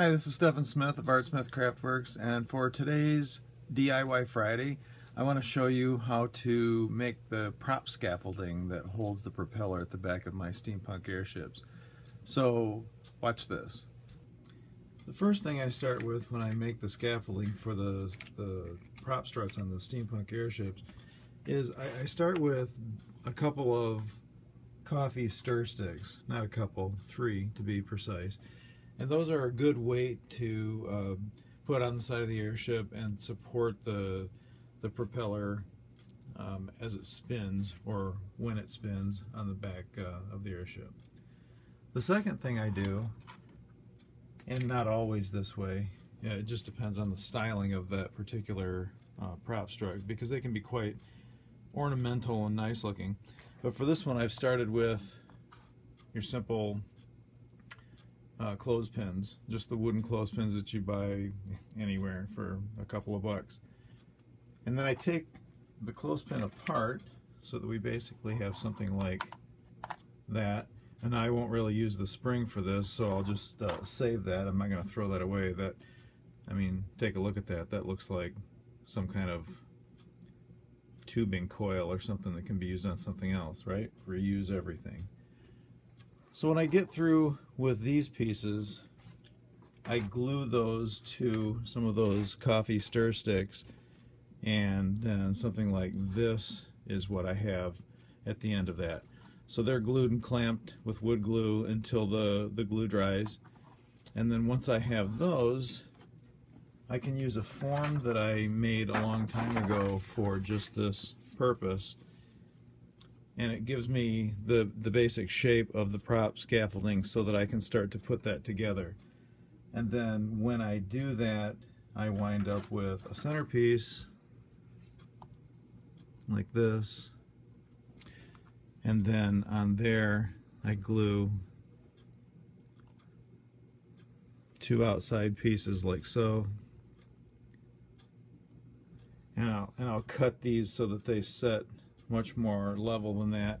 Hi, this is Stephan Smith of Artsmith Craftworks, and for today's DIY Friday, I want to show you how to make the prop scaffolding that holds the propeller at the back of my steampunk airships. So, watch this. The first thing I start with when I make the scaffolding for the, the prop struts on the steampunk airships is I, I start with a couple of coffee stir sticks, not a couple, three to be precise and those are a good weight to uh, put on the side of the airship and support the, the propeller um, as it spins or when it spins on the back uh, of the airship. The second thing I do, and not always this way, yeah, it just depends on the styling of that particular uh, prop strut because they can be quite ornamental and nice looking. But for this one I've started with your simple uh, clothespins, just the wooden clothespins that you buy anywhere for a couple of bucks. And then I take the clothespin apart so that we basically have something like that. And I won't really use the spring for this, so I'll just uh, save that. I'm not going to throw that away. That, I mean, take a look at that. That looks like some kind of tubing coil or something that can be used on something else, right? Reuse everything. So when I get through with these pieces, I glue those to some of those coffee stir sticks and then something like this is what I have at the end of that. So they're glued and clamped with wood glue until the, the glue dries. And then once I have those, I can use a form that I made a long time ago for just this purpose and it gives me the, the basic shape of the prop scaffolding so that I can start to put that together. And then when I do that, I wind up with a centerpiece like this. And then on there, I glue two outside pieces like so. And I'll, and I'll cut these so that they set much more level than that.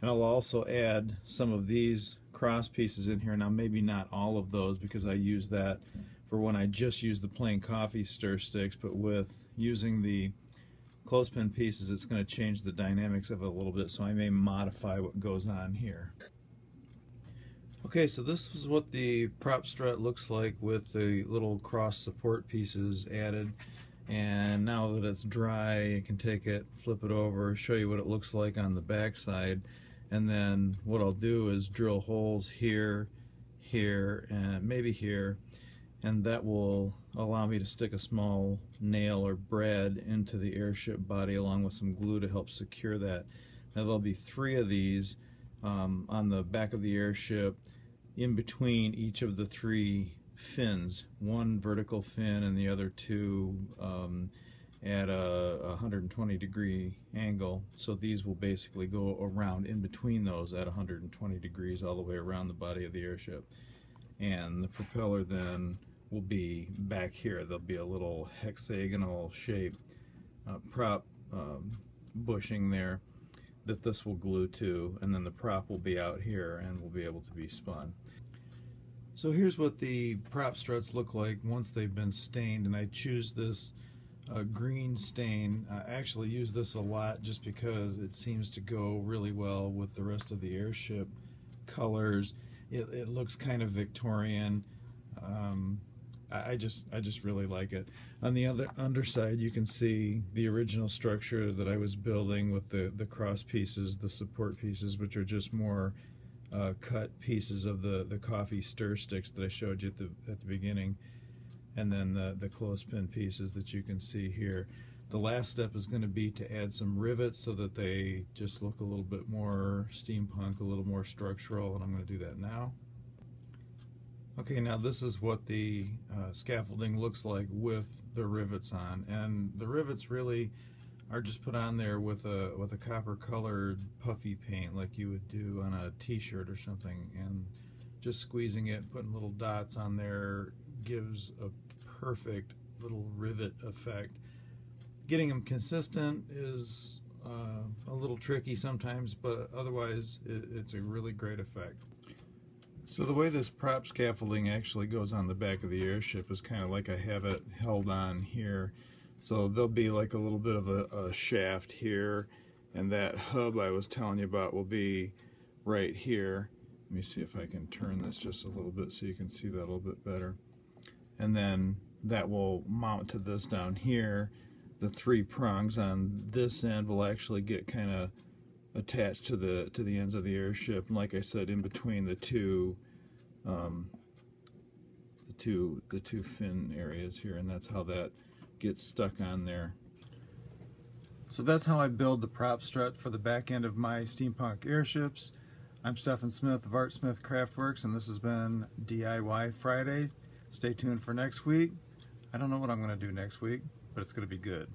And I'll also add some of these cross pieces in here. Now maybe not all of those because I use that for when I just use the plain coffee stir sticks, but with using the clothespin pieces it's going to change the dynamics of it a little bit so I may modify what goes on here. Okay, so this is what the prop strut looks like with the little cross support pieces added and now that it's dry I can take it flip it over show you what it looks like on the back side and then what I'll do is drill holes here here and maybe here. And that will allow me to stick a small nail or brad into the airship body along with some glue to help secure that. Now there'll be three of these um, on the back of the airship in between each of the three fins, one vertical fin and the other two um, at a 120 degree angle. So these will basically go around in between those at 120 degrees all the way around the body of the airship. And the propeller then will be back here. There'll be a little hexagonal shape uh, prop um, bushing there that this will glue to and then the prop will be out here and will be able to be spun. So here's what the prop struts look like once they've been stained and I choose this uh, green stain. I actually use this a lot just because it seems to go really well with the rest of the airship colors. It, it looks kind of Victorian. Um, I just I just really like it. On the other underside you can see the original structure that I was building with the, the cross pieces, the support pieces, which are just more uh, cut pieces of the, the coffee stir sticks that I showed you at the, at the beginning and then the, the clothespin pieces that you can see here. The last step is going to be to add some rivets so that they just look a little bit more steampunk, a little more structural, and I'm going to do that now. Okay, now this is what the uh, scaffolding looks like with the rivets on, and the rivets really are just put on there with a with a copper colored puffy paint like you would do on a t-shirt or something and just squeezing it putting little dots on there gives a perfect little rivet effect getting them consistent is uh, a little tricky sometimes but otherwise it, it's a really great effect So the way this prop scaffolding actually goes on the back of the airship is kind of like I have it held on here. So there'll be like a little bit of a, a shaft here and that hub I was telling you about will be right here. Let me see if I can turn this just a little bit so you can see that a little bit better. And then that will mount to this down here. The three prongs on this end will actually get kind of attached to the to the ends of the airship. And like I said, in between the two um, the two the two fin areas here, and that's how that gets stuck on there. So that's how I build the prop strut for the back end of my steampunk airships. I'm Stephan Smith of Artsmith Craftworks, and this has been DIY Friday. Stay tuned for next week. I don't know what I'm going to do next week, but it's going to be good.